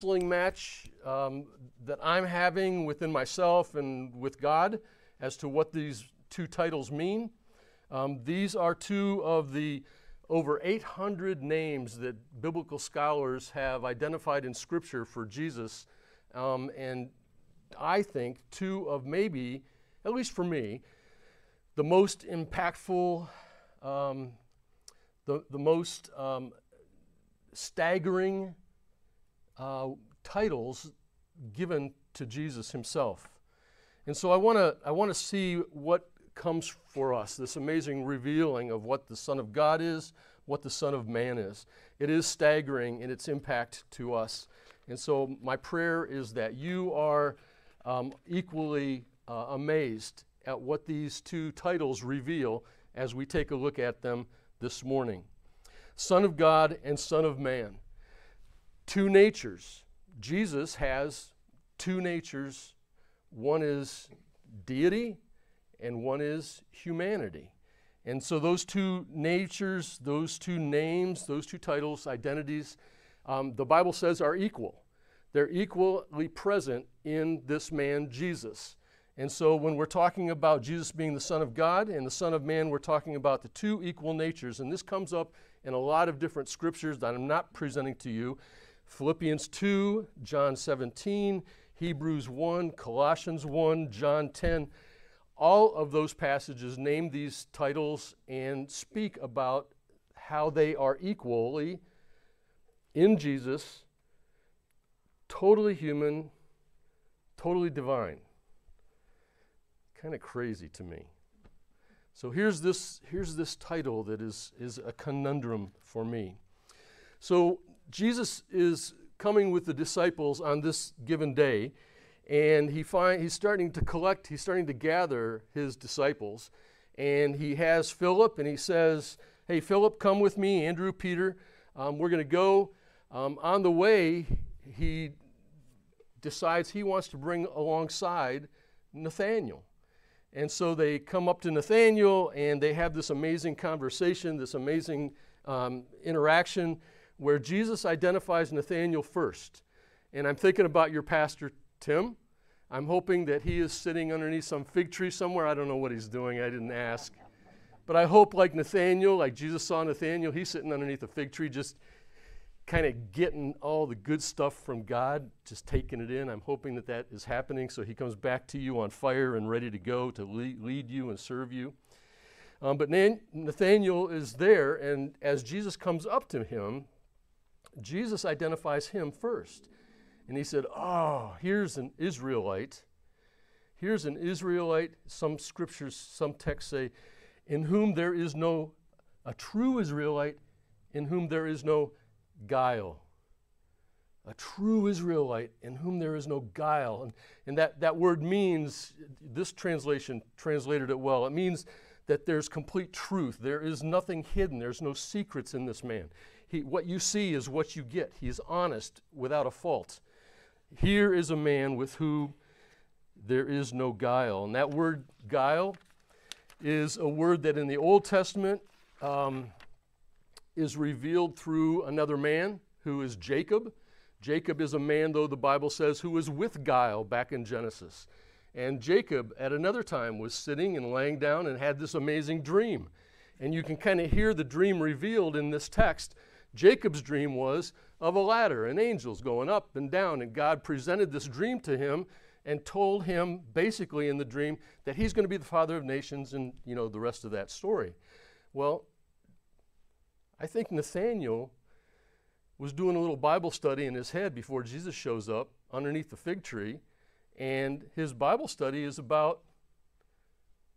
wrestling match um, that I'm having within myself and with God as to what these two titles mean. Um, these are two of the over 800 names that biblical scholars have identified in Scripture for Jesus, um, and I think two of maybe, at least for me, the most impactful, um, the, the most um, staggering uh, titles given to Jesus himself. And so I want to I want to see what comes for us, this amazing revealing of what the Son of God is, what the Son of Man is. It is staggering in its impact to us. And so my prayer is that you are um, equally uh, amazed at what these two titles reveal as we take a look at them this morning Son of God and Son of Man two natures. Jesus has two natures one is deity, and one is humanity. And so, those two natures, those two names, those two titles, identities, um, the Bible says are equal. They're equally present in this man, Jesus. And so, when we're talking about Jesus being the Son of God and the Son of Man, we're talking about the two equal natures. And this comes up in a lot of different scriptures that I'm not presenting to you. Philippians 2, John 17, Hebrews 1, Colossians 1, John 10. All of those passages name these titles and speak about how they are equally in Jesus, totally human, totally divine. Kind of crazy to me. So here's this, here's this title that is, is a conundrum for me. So Jesus is coming with the disciples on this given day, and he find, he's starting to collect, he's starting to gather his disciples. And he has Philip, and he says, Hey, Philip, come with me, Andrew, Peter. Um, we're going to go. Um, on the way, he decides he wants to bring alongside Nathaniel. And so they come up to Nathaniel and they have this amazing conversation, this amazing um, interaction where Jesus identifies Nathaniel first. And I'm thinking about your pastor, Tim. I'm hoping that he is sitting underneath some fig tree somewhere. I don't know what he's doing, I didn't ask. But I hope, like Nathaniel, like Jesus saw Nathaniel, he's sitting underneath a fig tree just kind of getting all the good stuff from God, just taking it in. I'm hoping that that is happening so he comes back to you on fire and ready to go to lead, lead you and serve you. Um, but Nathaniel is there, and as Jesus comes up to him, Jesus identifies him first. And he said, Oh, here's an Israelite. Here's an Israelite. Some scriptures, some texts say, in whom there is no, a true Israelite, in whom there is no guile. A true Israelite in whom there is no guile. And, and that, that word means, this translation translated it well, it means that there's complete truth. There is nothing hidden, there's no secrets in this man. He, what you see is what you get. He is honest without a fault. Here is a man with whom there is no guile. And that word guile is a word that in the Old Testament um, is revealed through another man who is Jacob. Jacob is a man, though the Bible says, who was with guile back in Genesis. And Jacob, at another time, was sitting and laying down and had this amazing dream. And you can kind of hear the dream revealed in this text Jacob's dream was of a ladder and angels going up and down, and God presented this dream to him and told him basically in the dream that he's going to be the father of nations and you know the rest of that story. Well, I think Nathaniel was doing a little Bible study in his head before Jesus shows up underneath the fig tree, and his Bible study is about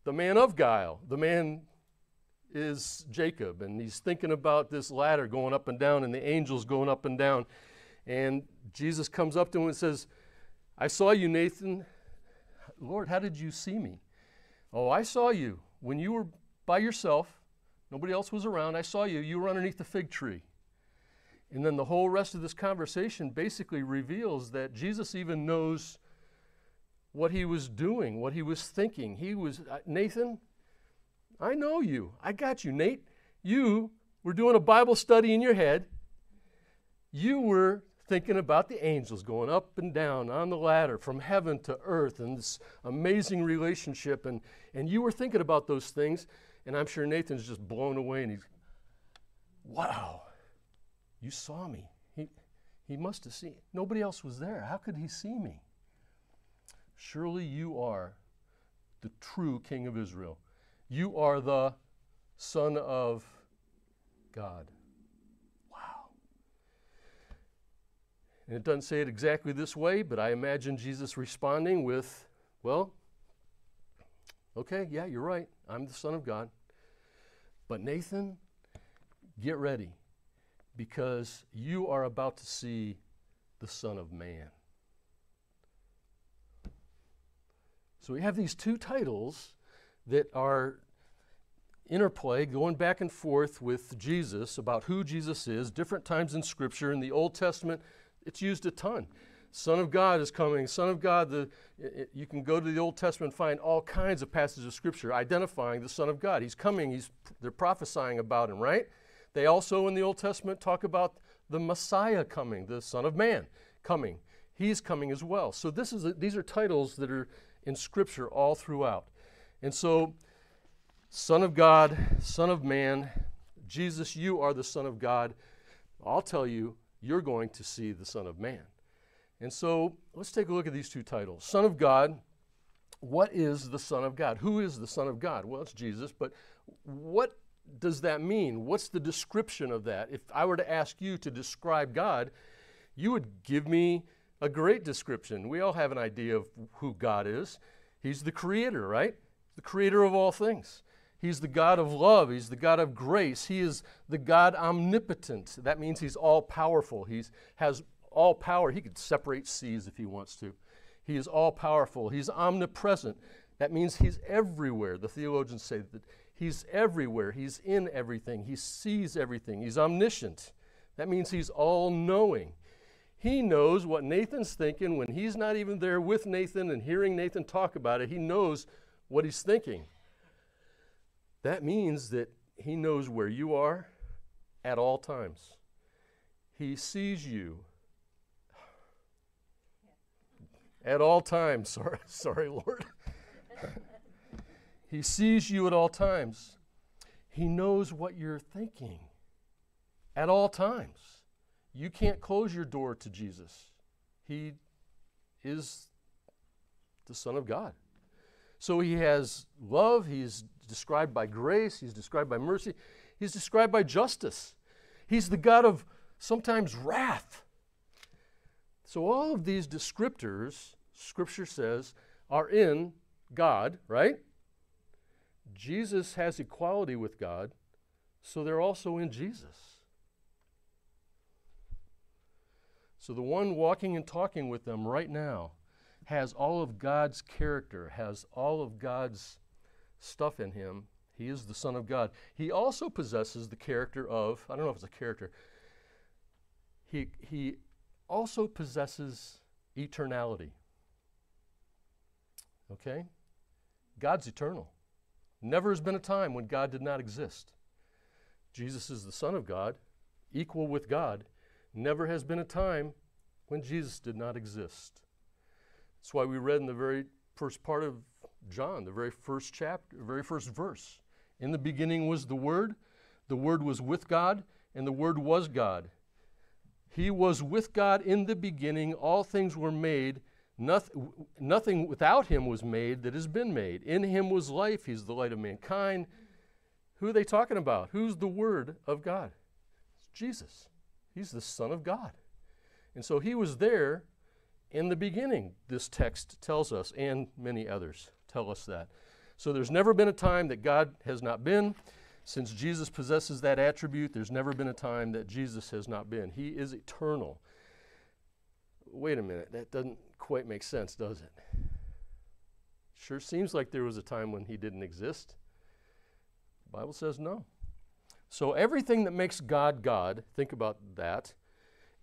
the man of guile, the man is Jacob, and he's thinking about this ladder going up and down and the angels going up and down. And Jesus comes up to him and says, I saw you, Nathan. Lord, how did you see me? Oh, I saw you when you were by yourself. Nobody else was around. I saw you. You were underneath the fig tree. And then the whole rest of this conversation basically reveals that Jesus even knows what he was doing, what he was thinking. He was, uh, Nathan, I know you. I got you, Nate. You were doing a Bible study in your head. You were thinking about the angels going up and down on the ladder from heaven to earth and this amazing relationship. And, and you were thinking about those things, and I'm sure Nathan's just blown away and he's, wow, you saw me. He, he must have seen. Nobody else was there. How could he see me? Surely you are the true King of Israel. You are the Son of God. Wow. And it doesn't say it exactly this way, but I imagine Jesus responding with, Well, okay, yeah, you're right. I'm the Son of God. But Nathan, get ready because you are about to see the Son of Man. So we have these two titles that are interplay, going back and forth with Jesus about who Jesus is, different times in Scripture. In the Old Testament, it's used a ton. Son of God is coming. Son of God, the, you can go to the Old Testament and find all kinds of passages of Scripture identifying the Son of God. He's coming, he's, they're prophesying about him, right? They also, in the Old Testament, talk about the Messiah coming, the Son of Man coming. He's coming as well. So this is a, these are titles that are in Scripture all throughout. And so, Son of God, Son of Man, Jesus, you are the Son of God. I'll tell you, you're going to see the Son of Man. And so, let's take a look at these two titles. Son of God, what is the Son of God? Who is the Son of God? Well, it's Jesus, but what does that mean? What's the description of that? If I were to ask you to describe God, you would give me a great description. We all have an idea of who God is. He's the creator, right? The creator of all things. He's the God of love. He's the God of grace. He is the God omnipotent. That means he's all powerful. He has all power. He could separate seas if he wants to. He is all powerful. He's omnipresent. That means he's everywhere. The theologians say that he's everywhere. He's in everything. He sees everything. He's omniscient. That means he's all knowing. He knows what Nathan's thinking when he's not even there with Nathan and hearing Nathan talk about it. He knows what he's thinking. That means that he knows where you are at all times. He sees you at all times. Sorry, sorry, Lord. he sees you at all times. He knows what you're thinking at all times. You can't close your door to Jesus. He is the Son of God. So he has love, he's described by grace, he's described by mercy, he's described by justice. He's the God of sometimes wrath. So all of these descriptors, Scripture says, are in God, right? Jesus has equality with God, so they're also in Jesus. So the one walking and talking with them right now has all of God's character, has all of God's stuff in him. He is the Son of God. He also possesses the character of, I don't know if it's a character, he, he also possesses eternality. Okay? God's eternal. Never has been a time when God did not exist. Jesus is the Son of God, equal with God, Never has been a time when Jesus did not exist. That's why we read in the very first part of John, the very first chapter, very first verse. In the beginning was the Word, the Word was with God, and the Word was God. He was with God in the beginning. All things were made. Nothing, nothing without him was made that has been made. In him was life. He's the light of mankind. Who are they talking about? Who's the Word of God? It's Jesus. He's the Son of God. And so he was there in the beginning, this text tells us, and many others tell us that. So there's never been a time that God has not been. Since Jesus possesses that attribute, there's never been a time that Jesus has not been. He is eternal. Wait a minute, that doesn't quite make sense, does it? Sure seems like there was a time when he didn't exist. The Bible says no. So, everything that makes God God, think about that.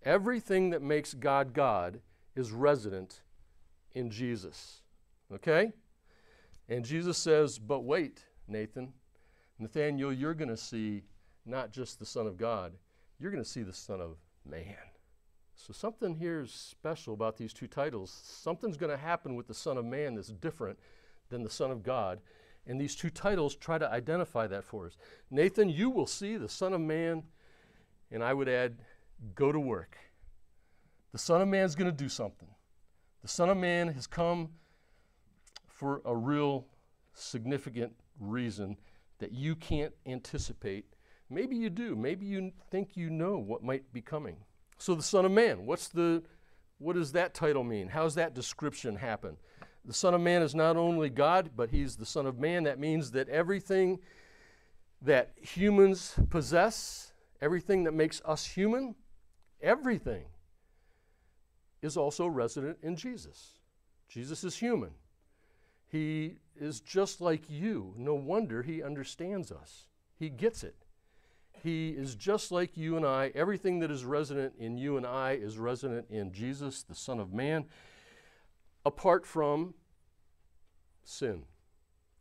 Everything that makes God God is resident in Jesus. Okay? And Jesus says, But wait, Nathan. Nathaniel, you're going to see not just the Son of God, you're going to see the Son of Man. So something here is special about these two titles. Something's going to happen with the Son of Man that's different than the Son of God. And these two titles try to identify that for us. Nathan, you will see the Son of Man, and I would add, go to work. The Son of Man is going to do something. The Son of Man has come for a real significant reason that you can't anticipate. Maybe you do. Maybe you think you know what might be coming. So the Son of Man, what's the what does that title mean? How does that description happen? The Son of Man is not only God, but he's the Son of Man. That means that everything that humans possess, everything that makes us human, everything is also resident in Jesus. Jesus is human. He is just like you. No wonder he understands us. He gets it. He is just like you and I. Everything that is resident in you and I is resident in Jesus, the Son of Man, apart from sin.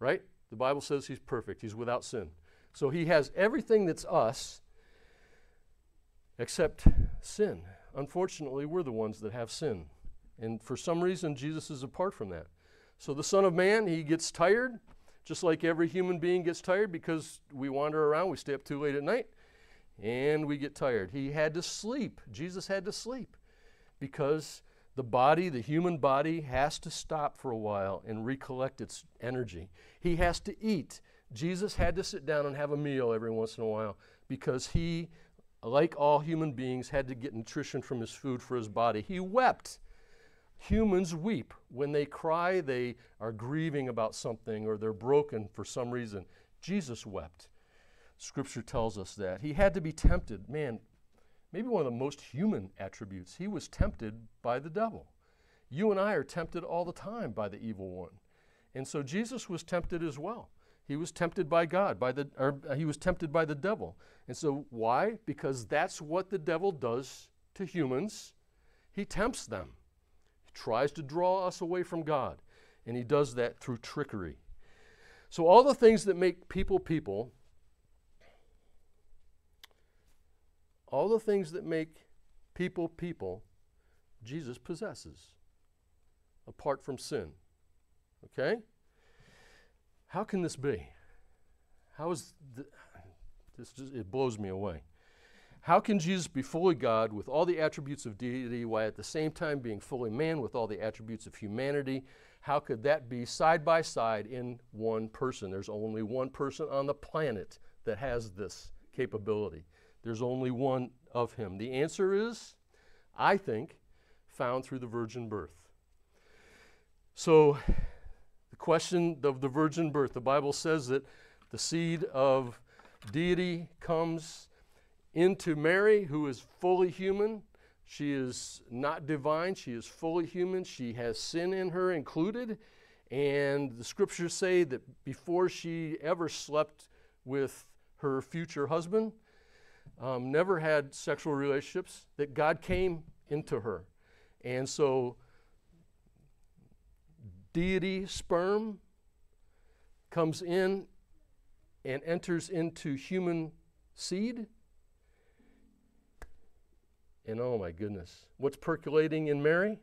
Right? The Bible says he's perfect, he's without sin. So he has everything that's us except sin. Unfortunately, we're the ones that have sin. And for some reason, Jesus is apart from that. So the Son of Man, he gets tired, just like every human being gets tired because we wander around, we stay up too late at night, and we get tired. He had to sleep. Jesus had to sleep because the body, the human body, has to stop for a while and recollect its energy. He has to eat. Jesus had to sit down and have a meal every once in a while because he, like all human beings, had to get nutrition from his food for his body. He wept Humans weep. When they cry, they are grieving about something or they're broken for some reason. Jesus wept. Scripture tells us that. He had to be tempted. Man, maybe one of the most human attributes. He was tempted by the devil. You and I are tempted all the time by the evil one. And so Jesus was tempted as well. He was tempted by God, by the, or uh, he was tempted by the devil. And so why? Because that's what the devil does to humans. He tempts them he tries to draw us away from God, and he does that through trickery. So, all the things that make people people, all the things that make people people, Jesus possesses, apart from sin. Okay? How can this be? How is th- this? Just, it blows me away. How can Jesus be fully God with all the attributes of deity while at the same time being fully man with all the attributes of humanity? How could that be side by side in one person? There's only one person on the planet that has this capability. There's only one of him. The answer is, I think, found through the virgin birth. So, question of the virgin birth, the Bible says that the seed of deity comes into Mary, who is fully human. She is not divine, she is fully human. She has sin in her included. And the scriptures say that before she ever slept with her future husband, um, never had sexual relationships, that God came into her. And so, deity sperm comes in and enters into human seed and oh my goodness, what's percolating in Mary?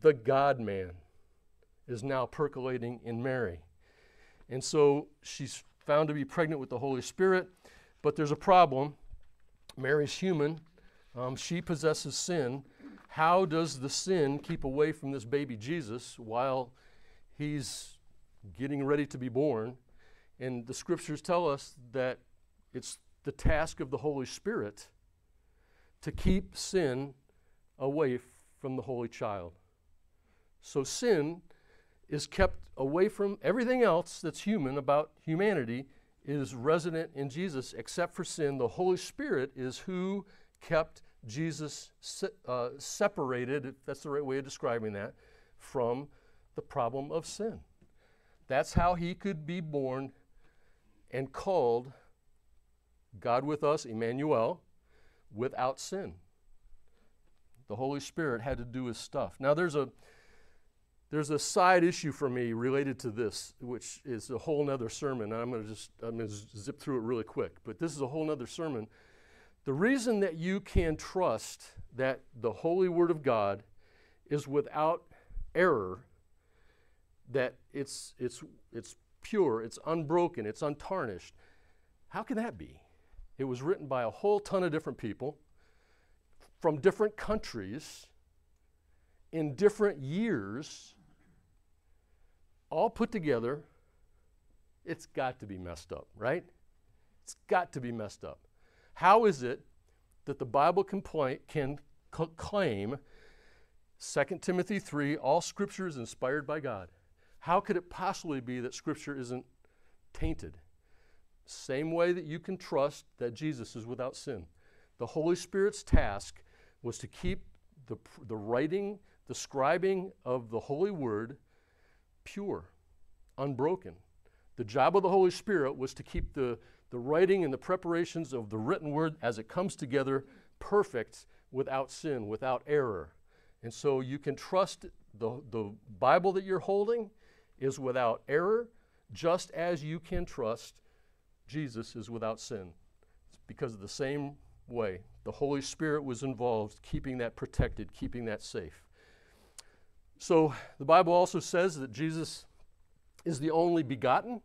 The God man is now percolating in Mary. And so she's found to be pregnant with the Holy Spirit, but there's a problem. Mary's human, um, she possesses sin. How does the sin keep away from this baby Jesus while he's getting ready to be born? And the scriptures tell us that it's the task of the Holy Spirit to keep sin away from the Holy Child. So sin is kept away from everything else that's human about humanity is resident in Jesus except for sin. The Holy Spirit is who kept Jesus uh, separated, if that's the right way of describing that, from the problem of sin. That's how he could be born and called God with us, Emmanuel, without sin. The Holy Spirit had to do his stuff. Now there's a there's a side issue for me related to this, which is a whole nother sermon. I'm going to just I'm going to zip through it really quick, but this is a whole nother sermon. The reason that you can trust that the holy word of God is without error, that it's, it's, it's pure, it's unbroken, it's untarnished, how can that be? It was written by a whole ton of different people from different countries in different years, all put together. It's got to be messed up, right? It's got to be messed up. How is it that the Bible can, can cl- claim 2 Timothy 3 all scripture is inspired by God? How could it possibly be that scripture isn't tainted? Same way that you can trust that Jesus is without sin. The Holy Spirit's task was to keep the, the writing, the scribing of the Holy Word pure, unbroken. The job of the Holy Spirit was to keep the, the writing and the preparations of the written Word as it comes together perfect, without sin, without error. And so you can trust the, the Bible that you're holding is without error, just as you can trust Jesus is without sin. It's because of the same way. The Holy Spirit was involved, keeping that protected, keeping that safe. So the Bible also says that Jesus is the only begotten.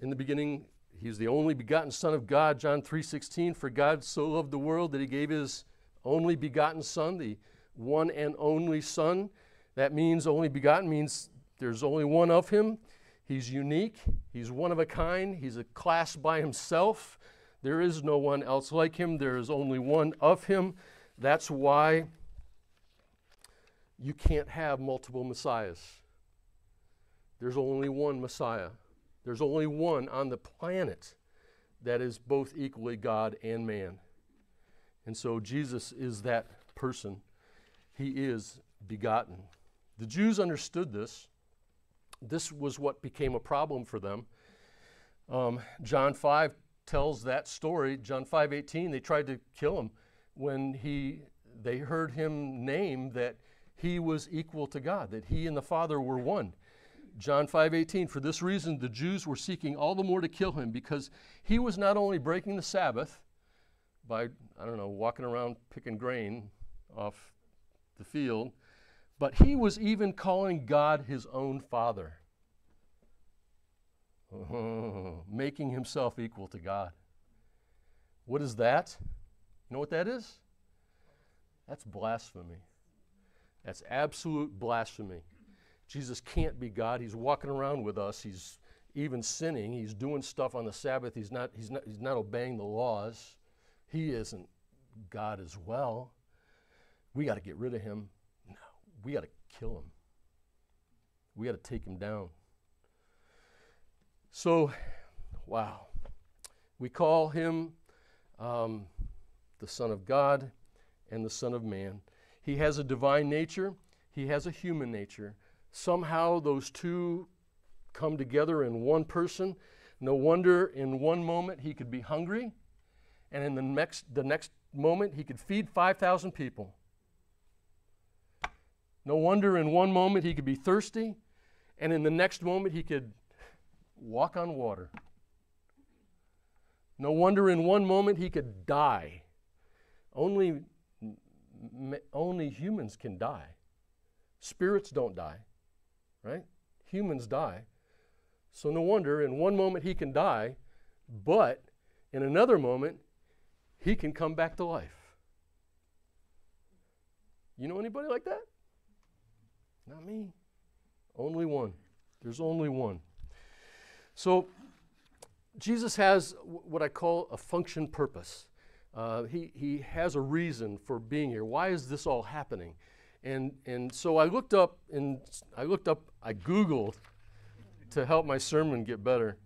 In the beginning, he's the only begotten Son of God, John 3:16. For God so loved the world that he gave his only begotten Son, the one and only Son. That means only begotten means there's only one of him. He's unique, he's one of a kind, he's a class by himself. There is no one else like him, there is only one of him. That's why you can't have multiple messiahs. There's only one Messiah. There's only one on the planet that is both equally God and man. And so Jesus is that person. He is begotten. The Jews understood this. This was what became a problem for them. Um, John 5 tells that story. John 5:18, they tried to kill him when he they heard him name that he was equal to God, that he and the Father were one. John 5:18 For this reason the Jews were seeking all the more to kill him because he was not only breaking the Sabbath by I don't know walking around picking grain off the field but he was even calling God his own father. Making himself equal to God. What is that? You know what that is? That's blasphemy. That's absolute blasphemy. Jesus can't be God. He's walking around with us. He's even sinning. He's doing stuff on the Sabbath. He's not, he's not, he's not obeying the laws. He isn't God as well. We got to get rid of him No, we got to kill him. We got to take him down. So, wow. We call him um, the Son of God and the Son of Man. He has a divine nature, he has a human nature. Somehow those two come together in one person. No wonder in one moment he could be hungry, and in the next, the next moment he could feed 5,000 people. No wonder in one moment he could be thirsty, and in the next moment he could walk on water. No wonder in one moment he could die. Only, only humans can die. Spirits don't die, right? Humans die. So no wonder in one moment he can die, but in another moment he can come back to life. You know anybody like that? Not me. Only one. There's only one. So Jesus has what I call a function purpose. Uh, he, he has a reason for being here. Why is this all happening? And, and so I looked up and I looked up, I Googled to help my sermon get better.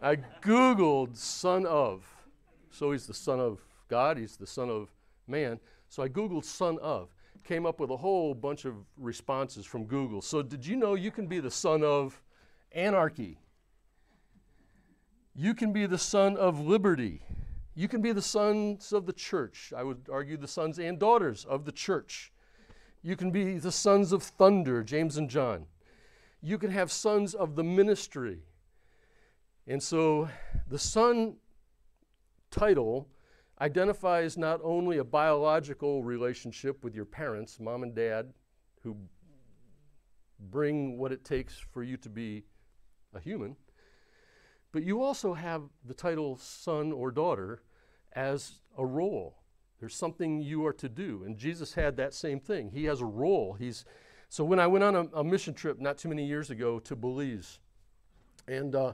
I Googled son of. So he's the son of God, he's the son of man. So I Googled son of came up with a whole bunch of responses from Google. So, did you know you can be the son of anarchy? You can be the son of liberty. You can be the sons of the church. I would argue the sons and daughters of the church. You can be the sons of thunder, James and John. You can have sons of the ministry. And so the son title identifies not only a biological relationship with your parents, mom and dad, who bring what it takes for you to be a human, but you also have the title son or daughter as a role. There's something you are to do. And Jesus had that same thing. He has a role. He's so when I went on a, a mission trip not too many years ago to Belize, and uh,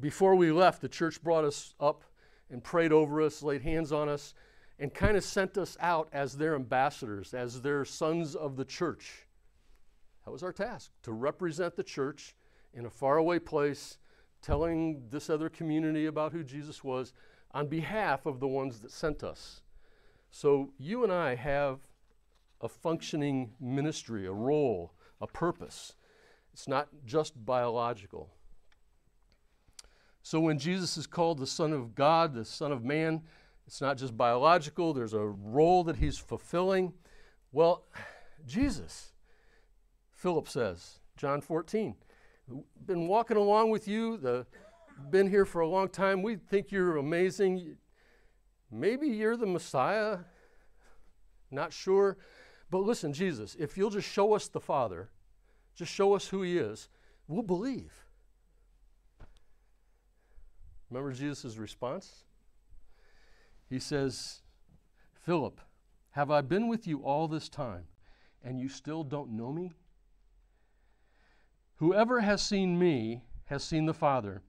before we left, the church brought us up and prayed over us, laid hands on us, and kind of sent us out as their ambassadors, as their sons of the church. That was our task to represent the church in a faraway place, telling this other community about who Jesus was on behalf of the ones that sent us. So you and I have a functioning ministry, a role, a purpose. It's not just biological. So when Jesus is called the Son of God, the Son of Man, it's not just biological, there's a role that he's fulfilling. Well, Jesus, Philip says, John 14, been walking along with you, the, been here for a long time. We think you're amazing. Maybe you're the Messiah. Not sure. But listen, Jesus, if you'll just show us the Father, just show us who He is, we'll believe. Remember Jesus' response? He says, Philip, have I been with you all this time, and you still don't know me? Whoever has seen me has seen the Father.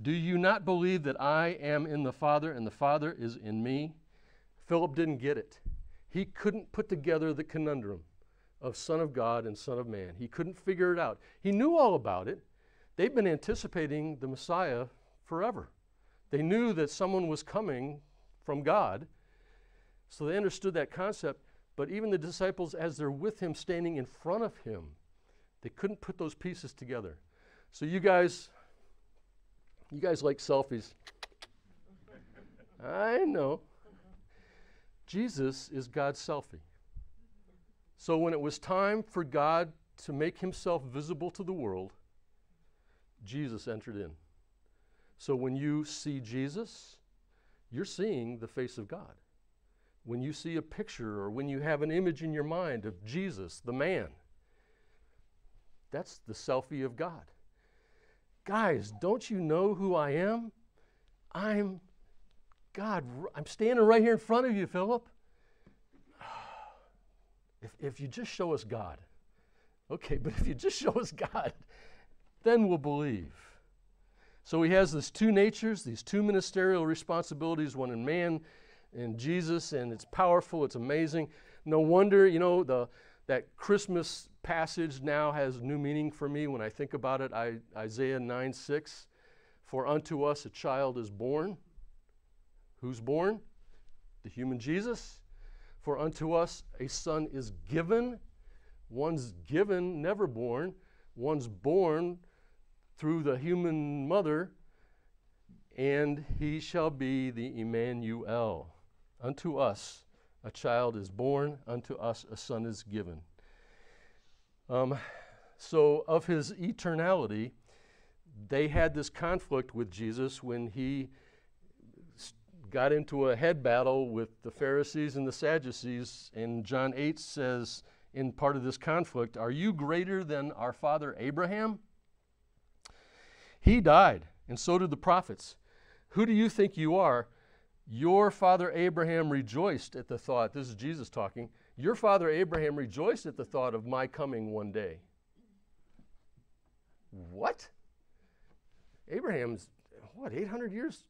Do you not believe that I am in the Father and the Father is in me? Philip didn't get it. He couldn't put together the conundrum of Son of God and Son of Man. He couldn't figure it out. He knew all about it. They've been anticipating the Messiah forever. They knew that someone was coming from God, so they understood that concept. But even the disciples, as they're with him, standing in front of him, they couldn't put those pieces together. So you guys, you guys like selfies. I know. Jesus is God's selfie. So when it was time for God to make himself visible to the world, Jesus entered in. So when you see Jesus, you're seeing the face of God. When you see a picture or when you have an image in your mind of Jesus, the man, that's the selfie of God. Guys, don't you know who I am? I'm God. I'm standing right here in front of you, Philip. If, if you just show us God, okay, but if you just show us God, then we'll believe. So he has these two natures, these two ministerial responsibilities, one in man and Jesus, and it's powerful, it's amazing. No wonder, you know, the, that Christmas passage now has new meaning for me when I think about it. I, Isaiah 9 6. For unto us a child is born. Who's born? The human Jesus. For unto us a son is given. One's given, never born. One's born through the human mother, and he shall be the Emmanuel. Unto us a child is born, unto us a son is given. Um, so, of his eternality, they had this conflict with Jesus when he got into a head battle with the Pharisees and the Sadducees. And John 8 says, in part of this conflict, Are you greater than our father Abraham? He died, and so did the prophets. Who do you think you are? Your father Abraham rejoiced at the thought, this is Jesus talking, your father Abraham rejoiced at the thought of my coming one day. What? Abraham's, what, 800 years,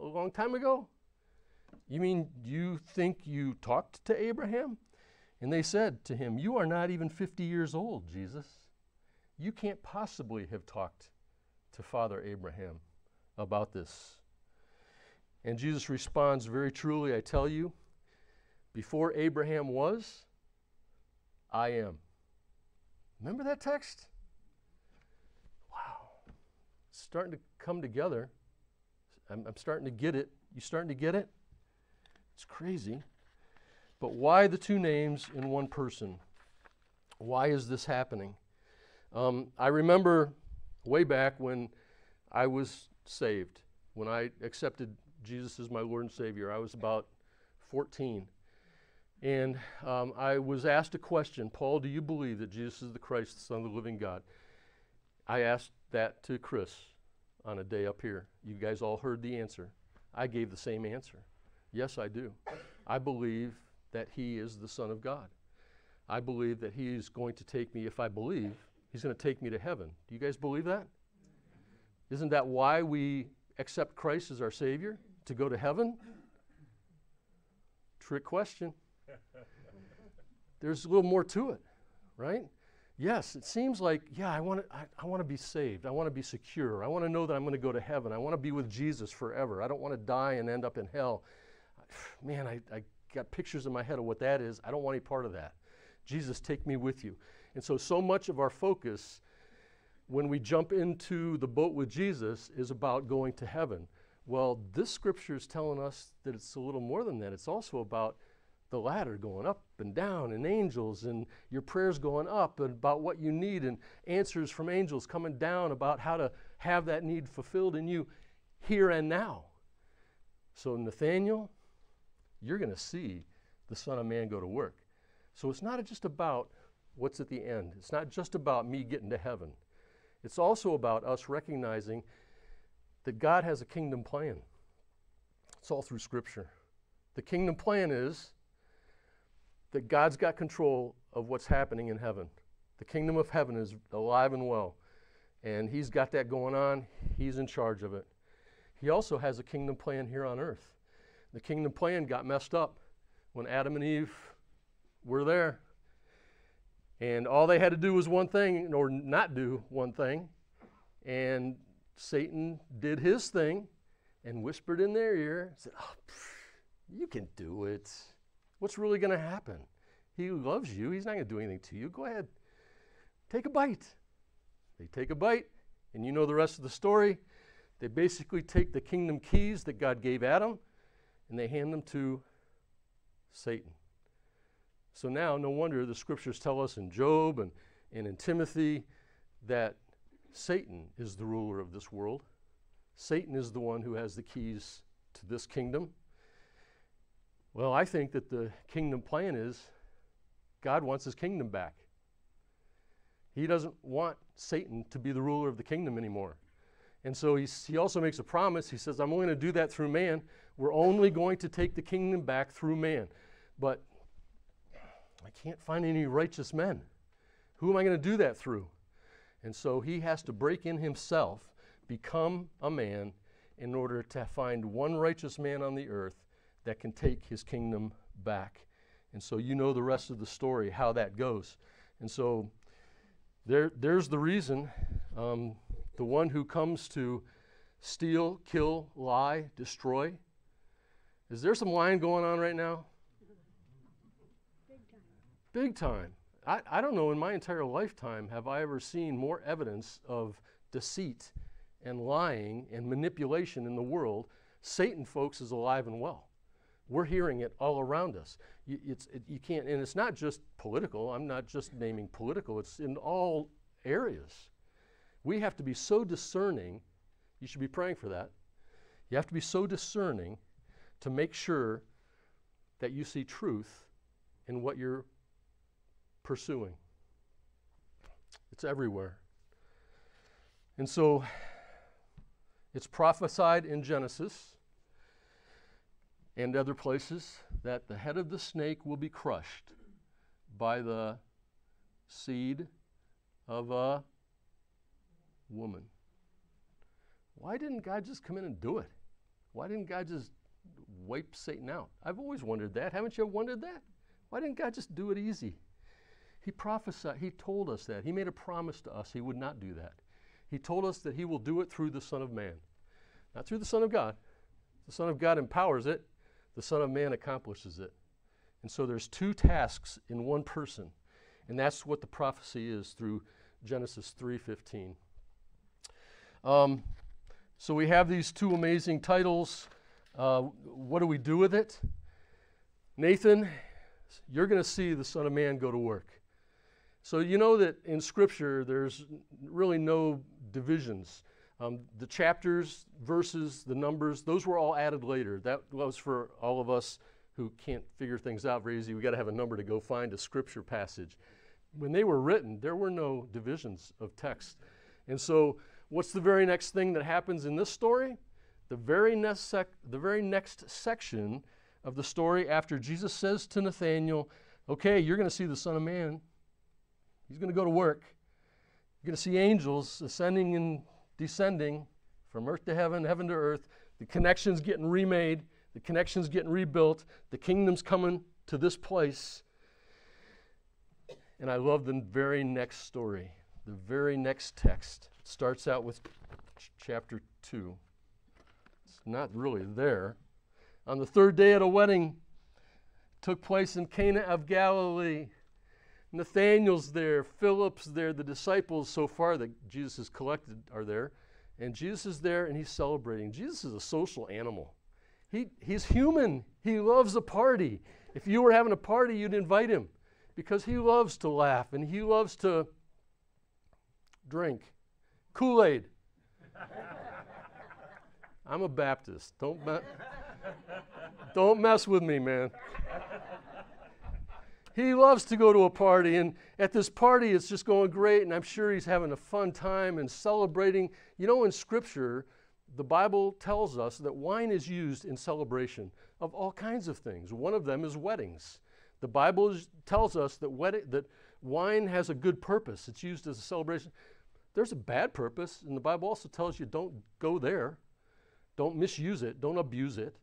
a long time ago? You mean you think you talked to Abraham? And they said to him, You are not even 50 years old, Jesus. You can't possibly have talked to Father Abraham about this. And Jesus responds, Very truly, I tell you, before Abraham was, I am. Remember that text? Wow. It's starting to come together. I'm, I'm starting to get it. You starting to get it? It's crazy. But why the two names in one person? Why is this happening? Um, I remember way back when I was saved, when I accepted Jesus is my Lord and Savior. I was about 14. And um, I was asked a question Paul, do you believe that Jesus is the Christ, the Son of the living God? I asked that to Chris on a day up here. You guys all heard the answer. I gave the same answer. Yes, I do. I believe that he is the Son of God. I believe that he is going to take me, if I believe, he's going to take me to heaven. Do you guys believe that? Isn't that why we accept Christ as our Savior? To go to heaven? Trick question. There's a little more to it, right? Yes, it seems like, yeah, I want to I, I want to be saved. I want to be secure. I want to know that I'm going to go to heaven. I want to be with Jesus forever. I don't want to die and end up in hell. Man, I, I got pictures in my head of what that is. I don't want any part of that. Jesus, take me with you. And so, so much of our focus when we jump into the boat with Jesus is about going to heaven. Well, this scripture is telling us that it's a little more than that. It's also about the ladder going up and down and angels and your prayers going up and about what you need and answers from angels coming down about how to have that need fulfilled in you here and now. So, Nathaniel, you're going to see the Son of Man go to work. So, it's not just about what's at the end, it's not just about me getting to heaven. It's also about us recognizing that God has a kingdom plan. It's all through Scripture. The kingdom plan is that God's got control of what's happening in heaven. The kingdom of heaven is alive and well, and He's got that going on. He's in charge of it. He also has a kingdom plan here on earth. The kingdom plan got messed up when Adam and Eve were there. And all they had to do was one thing, or not do one thing. And Satan did his thing and whispered in their ear, said, oh, You can do it. What's really going to happen? He loves you. He's not going to do anything to you. Go ahead. Take a bite. They take a bite, and you know the rest of the story. They basically take the kingdom keys that God gave Adam and they hand them to Satan. So now, no wonder the scriptures tell us in Job and, and in Timothy that Satan is the ruler of this world. Satan is the one who has the keys to this kingdom. Well, I think that the kingdom plan is God wants his kingdom back. He doesn't want Satan to be the ruler of the kingdom anymore. And so he also makes a promise. He says, I'm only going to do that through man. We're only going to take the kingdom back through man. But I can't find any righteous men. Who am I going to do that through? And so he has to break in himself, become a man, in order to find one righteous man on the earth that can take his kingdom back. And so you know the rest of the story, how that goes. And so there, there's the reason. Um, the one who comes to steal, kill, lie, destroy. Is there some lying going on right now? Big time. Big time. I, I don't know, in my entire lifetime, have I ever seen more evidence of deceit and lying and manipulation in the world. Satan, folks, is alive and well. We're hearing it all around us. You, it's, it, you can't, and it's not just political. I'm not just naming political, it's in all areas. We have to be so discerning. You should be praying for that. You have to be so discerning to make sure that you see truth in what you're pursuing. It's everywhere. And so it's prophesied in Genesis and other places that the head of the snake will be crushed by the seed of a woman. Why didn't God just come in and do it? Why didn't God just wipe Satan out? I've always wondered that. Haven't you wondered that? Why didn't God just do it easy? He prophesied, He told us that. He made a promise to us He would not do that. He told us that He will do it through the Son of Man, not through the Son of God. The Son of God empowers it, the Son of Man accomplishes it. And so there's two tasks in one person. And that's what the prophecy is through Genesis 3:15. Um, so we have these two amazing titles. Uh, what do we do with it? Nathan, you're going to see the Son of Man go to work. So you know that in Scripture there's really no divisions. Um, the chapters, verses, the numbers, those were all added later. That was for all of us who can't figure things out very easy, we got to have a number to go find a scripture passage. When they were written, there were no divisions of text. And so, what's the very next thing that happens in this story? The very next, sec- the very next section of the story, after Jesus says to Nathanael, Okay, you're going to see the Son of Man. He's going to go to work. You're going to see angels ascending and descending from earth to heaven, heaven to earth. The connection's getting remade, the connection's getting rebuilt, the kingdom's coming to this place. And I love the very next story, the very next text. It starts out with ch- chapter 2. It's not really there. On the third day at a wedding took place in Cana of Galilee. Nathanael's there, Philip's there, the disciples so far that Jesus has collected are there. And Jesus is there and he's celebrating. Jesus is a social animal. He, he's human. He loves a party. If you were having a party, you'd invite him because he loves to laugh and he loves to drink Kool Aid. I'm a Baptist. Don't, me- don't mess with me, man. He loves to go to a party, and at this party, it's just going great, and I'm sure he's having a fun time and celebrating. You know, in Scripture, the Bible tells us that wine is used in celebration of all kinds of things. One of them is weddings. The Bible tells us that, wedding, that wine has a good purpose, it's used as a celebration. There's a bad purpose, and the Bible also tells you don't go there, don't misuse it, don't abuse it.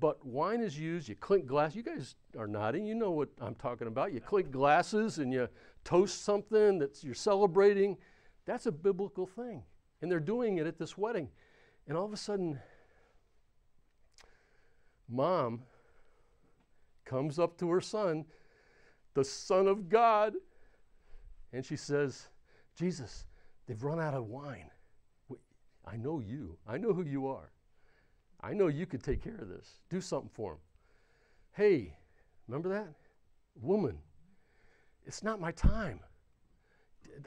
But wine is used, you clink glass. You guys are nodding, you know what I'm talking about. You clink glasses and you toast something that you're celebrating. That's a biblical thing. And they're doing it at this wedding. And all of a sudden, mom comes up to her son, the Son of God, and she says, Jesus, they've run out of wine. I know you. I know who you are. I know you could take care of this. Do something for him. Hey, remember that? Woman, it's not my time.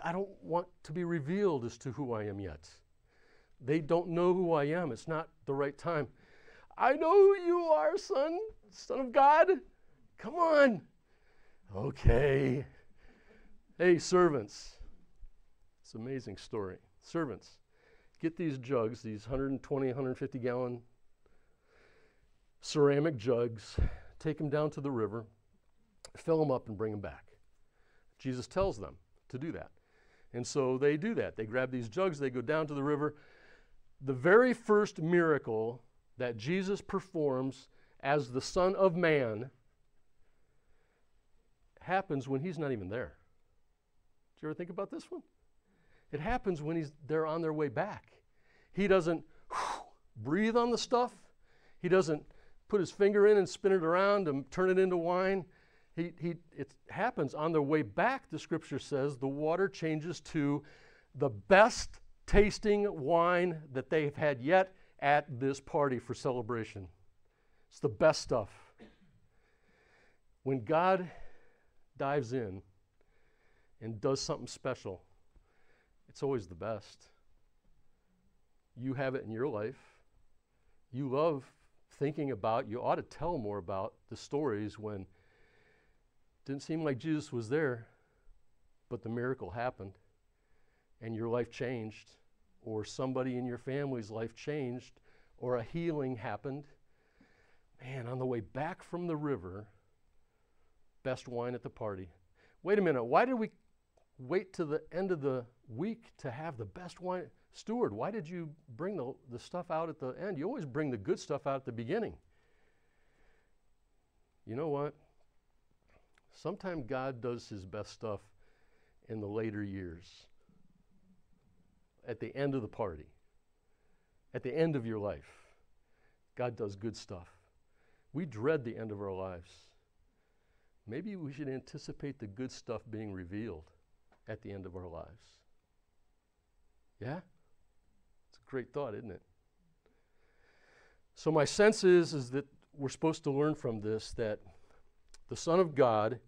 I don't want to be revealed as to who I am yet. They don't know who I am. It's not the right time. I know who you are, son, son of God. Come on. Okay. Hey, servants. It's an amazing story. Servants, get these jugs, these 120, 150 gallon ceramic jugs, take them down to the river, fill them up, and bring them back. Jesus tells them to do that. And so they do that. They grab these jugs, they go down to the river. The very first miracle that Jesus performs as the Son of Man happens when he's not even there. Did you ever think about this one? It happens when he's they're on their way back. He doesn't breathe on the stuff. He doesn't put his finger in and spin it around and turn it into wine. He, he, it happens on their way back, the scripture says, the water changes to the best tasting wine that they've had yet at this party for celebration. It's the best stuff. When God dives in and does something special, it's always the best. You have it in your life. You love thinking about, you ought to tell more about the stories when it didn't seem like Jesus was there, but the miracle happened and your life changed, or somebody in your family's life changed, or a healing happened. Man, on the way back from the river, best wine at the party. Wait a minute, why did we wait to the end of the week to have the best wine? Steward, why did you bring the, the stuff out at the end? You always bring the good stuff out at the beginning. You know what? Sometimes God does his best stuff in the later years, at the end of the party, at the end of your life. God does good stuff. We dread the end of our lives. Maybe we should anticipate the good stuff being revealed at the end of our lives. Yeah? Great thought, isn't it? So my sense is, is that we're supposed to learn from this that the Son of God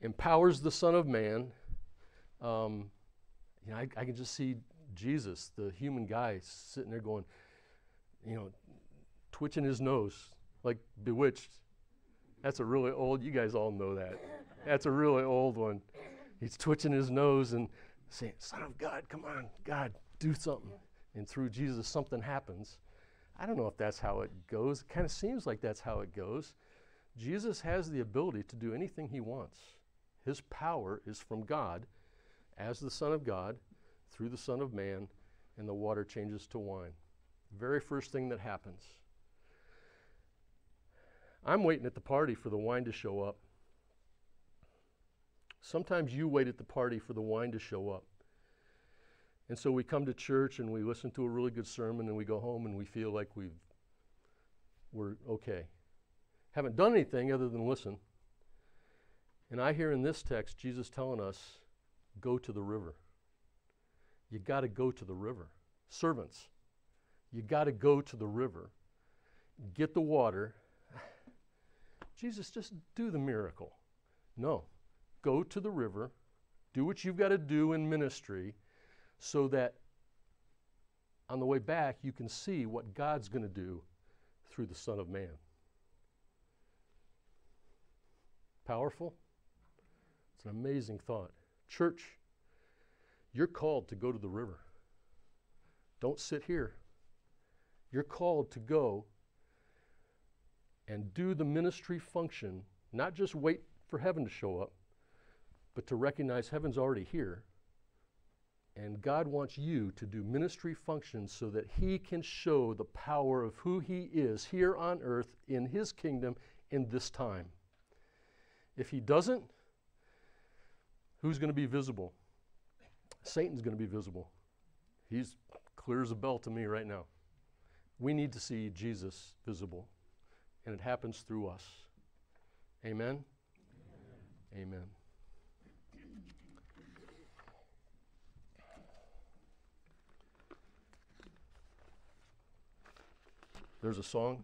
empowers the Son of Man. Um, you know, I, I can just see Jesus, the human guy, sitting there going, you know, twitching his nose. like Bewitched. That's a really old, you guys all know that. That's a really old one. He's twitching his nose and saying, Son of God, come on, God, do something. And through Jesus, something happens. I don't know if that's how it goes. It kind of seems like that's how it goes. Jesus has the ability to do anything he wants. His power is from God as the Son of God through the Son of Man, and the water changes to wine. Very first thing that happens. I'm waiting at the party for the wine to show up. Sometimes you wait at the party for the wine to show up. And so we come to church and we listen to a really good sermon and we go home and we feel like we've we're okay. Haven't done anything other than listen. And I hear in this text Jesus telling us, go to the river. You got to go to the river. Servants, you got to go to the river, get the water. Jesus, just do the miracle. No, go to the river, do what you've got to do in ministry so that on the way back you can see what God's going to do through the Son of Man. Powerful? It's an amazing thought. Church, you're called to go to the river. Don't sit here. You're called to go and do the ministry function, not just wait for heaven to show up, but to recognize heaven's already here. And God wants you to do ministry functions so that He can show the power of who He is here on earth in His kingdom in this time. If He doesn't, who's going to be visible? Satan's going to be visible. He's clear as a bell to me right now. We need to see Jesus visible, and it happens through us. Amen? Amen. Amen. There's a song